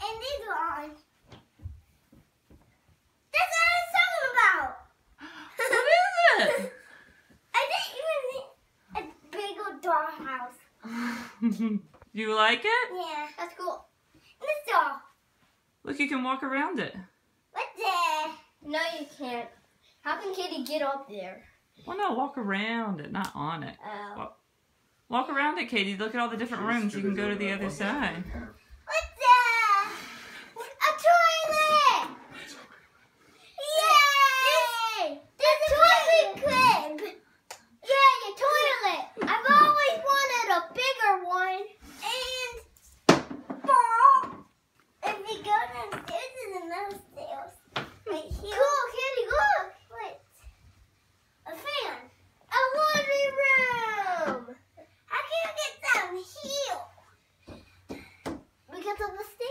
and this one. That's what I was talking about. What is it? I didn't even need a big old dollhouse. you like it? Yeah, that's cool. This doll. Look, you can walk around it. What the? No, you can't. How can Kitty get up there? Well, no, walk around it, not on it. Oh. Walk around it, Katie. Look at all the different rooms. You can go to the other side. What the? A toilet! Yay! There's a toilet crib! Yay, a toilet! I've always wanted a bigger one. And ball. If you go downstairs, there's another stairs. Right here. Cool, Kitty, look! What? A fan. A laundry room! How can